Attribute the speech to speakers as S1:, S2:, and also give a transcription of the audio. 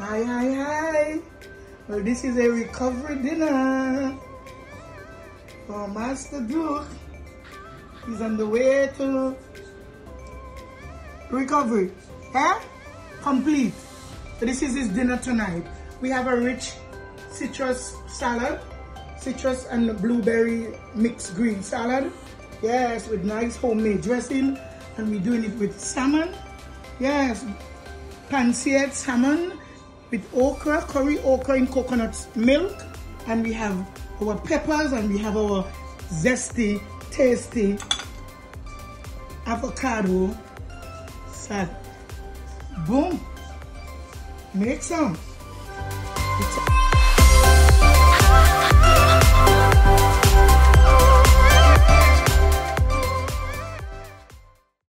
S1: Well, this is a recovery dinner for Master Duke. He's on the way to recovery. Yeah? Complete. This is his dinner tonight. We have a rich citrus salad, citrus and blueberry mixed green salad. Yes, with nice homemade dressing. And we're doing it with salmon. Yes, pan-seared salmon with okra, curry okra in coconut milk. And we have our peppers and we have our zesty, tasty avocado salad. Boom. Make some.